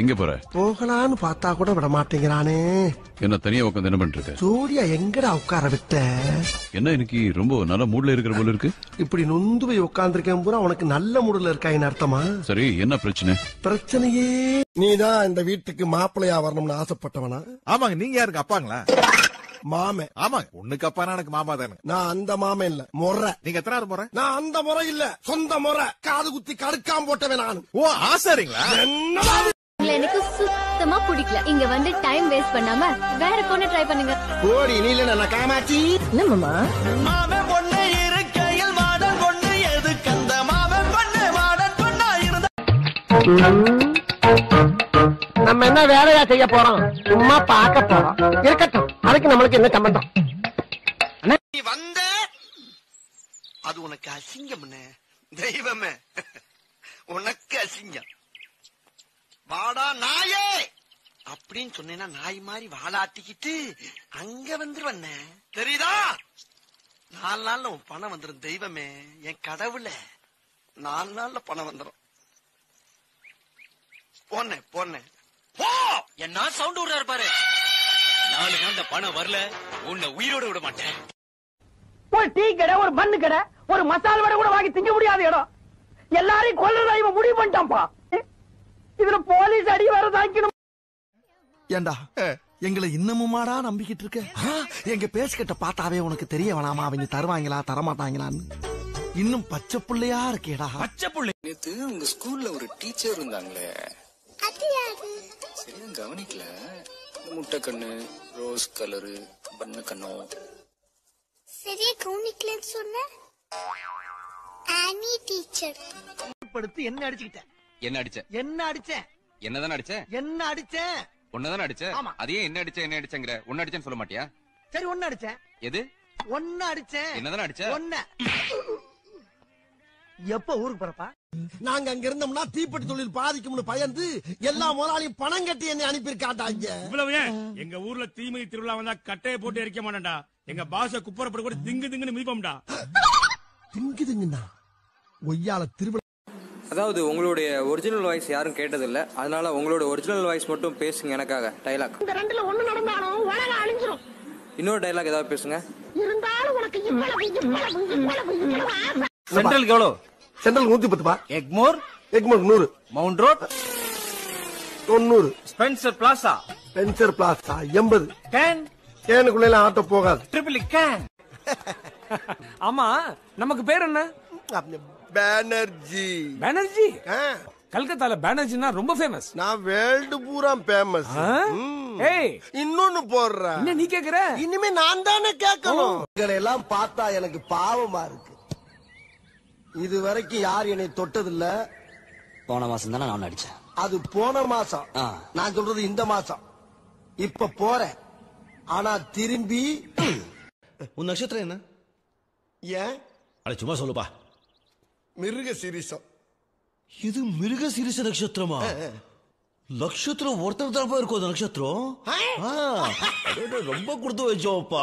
எங்க போற? போகலான்னு பார்த்தா கூட விட மாட்டேங்கிறானே. என்ன தனியா உட்காந்து என்ன பண்ணிட்டு இருக்க? ஜோடியா எங்கடா உட்கார விட்ட? என்ன இன்னைக்கு ரொம்ப நல்ல மூட்ல இருக்கிற போல இருக்கு? இப்படி நொந்து போய் உட்கார்ந்திருக்கேன் பூரா உனக்கு நல்ல மூடுல இருக்காயின்னு அர்த்தமா? சரி என்ன பிரச்சனை? பிரச்சனையே. நீதான் இந்த வீட்டுக்கு மாப்பிள்ளையா வரணும்னு ஆசைப்பட்டவனா? ஆமாங்க நீங்க யாருக்கு அப்பாங்களா? மாமே. ஆமாங்க உன்னுக்கு அப்பானா எனக்கு மாமா தானே? நான் அந்த மாமே இல்ல முறை. நீங்க எத்தனாவது முறை நான் அந்த முறை இல்ல சொந்த முறை. காது குத்தி கடுக்காம போட்டவன் நான். ஓ ஆசாரிங்களா? என்னடா இது? உங்களை எனக்கு சுத்தமா பிடிக்கல. இங்க வந்து டைம் வேஸ்ட் பண்ணாம வேற பொண்ணு ட்ரை பண்ணுங்க. போடி நீ இல்ல நான் காமாச்சி மாமன் பொண்ணு இருக்கையில் மாடன் பொண்ணு எதுக்கு அந்த மாமன் பொண்ணு? மாடன் பொண்ணா இருந்தா நம்ம என்ன வேலையா செய்ய போறோம்? சும்மா பார்க்க போறோம். இருக்கட்டும் அதுக்கு நம்மளுக்கு என்ன சம்பந்தம்? நீ வந்த? அது உனக்கு அசிங்கம் தெய்வமே. உனக்கு அசிங்கம். வாடா நாயே! அப்படின்னு சொன்னேன்னா நாய் மாதிரி வாலாட்டிக்கிட்டு அங்க வந்துருவண்ண தெரியுதா? நாலு நாள்ல உன் பணம் வந்துரும் தெய்வமே. என் கடவுள. நாலு நாள்ல பணம் வந்துரும். போனேன் போனேன் போ! என்ன சவுண்ட் விடுறாரு பாரு. நாலு நாள்ல பணம் வரல உன்னை உயிரோட விட மாட்டேன். ஒரு டீ கடை ஒரு பண்ணு கடை ஒரு மசால் வடை கூட வாங்கி திங்க முடியாத இடம். எல்லாரையும் கொல்றதா இவன் முடிவு பண்ணிட்டான்ப்பா. இதுல போலீஸ் அடி வர தாக்கணும் ஏண்டா? எங்களை இன்னமுமாடா நம்பிக்கிட்டு இருக்க? எங்க பேசிக்கிட்ட பார்த்தாவே உனக்கு தெரிய வேணாமா? அவங்க தருவாங்களா தரமாட்டாங்களான்னு. இன்னும் பச்சை புள்ளையா இருக்கேடா. நேத்து உங்க ஸ்கூல்ல ஒரு டீச்சர் இருந்தாங்களே. சரியா கவனிக்கல. முட்டை கண்ணு ரோஸ் கலரு பண்ணு கண்ணம் சரியா கவனிக்கலன்னு சொன்ன? Annie teacher. படுத்து என்ன அடிச்சுக்கிட்டேன் என்ன அடிச்ச? என்ன அடிச்சேன் என்னதானே அடிச்ச? என்ன அடிச்சேன் உன்னதானே அடிச்ச? ஆமா. அதையே என்ன அடிச்ச என்ன அடிச்சங்கிற? உன்ன அடிச்சேன்னு சொல்ல மாட்டியா? சரி ஒன்னு அடிச்சேன் எது? ஒன்னு அடிச்சேன் என்னதானே அடிச்ச? ஒன்ன. எப்ப ஊருக்கு போறப்பா? நாங்க அங்க இருந்தோம்னா தீப்பெட்டி தொழில் பாதிக்கும்னு பயந்து எல்லா முதலாளியும் பணம் கட்டி என்னை அனுப்பியிருக்காட்டாங்க. இவ்வளவு ஏன்? எங்க ஊர்ல தீமிதி திருவிழா வந்தா கட்டையை போட்டு எரிக்க மாட்டேன்டா. எங்க பாச குப்பரப்பட கூட திங்கு திங்குன்னு மிதிப்போம்டா. திங்குதுங்கண்ணா ஒய்யால திருவிழா அதாவது உங்களுடைய ஒரிஜினல் வாய்ஸ் யாரும் கேட்டதில்ல. அதனால உங்களோட ஒரிஜினல் வாய்ஸ் மட்டும் பேசுங்க எனக்காக. டைலாக் இந்த ரெண்டுல ஒண்ணு நடந்தாலும் உலகம் அழிஞ்சிரும். இன்னொரு டைலாக் ஏதாவது பேசுங்க. இருந்தாலும் உனக்கு இவ்வளவு இவ்வளவு இவ்வளவு இவ்வளவு ஆசை. சென்ட்ரல் எவ்வளோ சென்ட்ரல் நூத்தி பத்து பா எக்மோர்? எக்மோர் நூறு. Mount Road? தொண்ணூறு. Spencer Plaza? பென்சர் பிளாஸா எண்பது. கேன்? கேனுக்குள்ள எல்லாம் ஆட்டோ போகாது. ட்ரிபிள் கேன் ஆமா நமக்கு பேர் என்ன? பேனர்ஜி. பானர்ஜி? கல்கத்தால பானர்ஜினா ரொம்ப ஃபேமஸ் நான் வேர்ல்டு பூரா ஃபேமஸ் ஏய். இன்னொன்னு போடுறேன் என்ன நீ கேக்குற? இனிமே நான் தானே கேட்கணும் எல்லாம் பார்த்தா எனக்கு பாவமா இருக்கு. இது வரைக்கும் யார் என்னை தொட்டதில்ல? போன மாசம் தானே நான் அடிச்சேன் அது போன மாசம். நான் சொல்றது இந்த மாசம். இப்ப போறேன். ஆனா திரும்பி உன் நட்சத்திரம் என்ன? ஏன்? அட சும்மா சொல்லுப்பா. மிருக சிரிசம். இது மிருக சிரிச நட்சத்திரமா? நட்சத்திரம் ஒருத்தர் தான் இருக்கும் அந்த நட்சத்திரம். ரொம்ப கொடுத்து வச்சோப்பா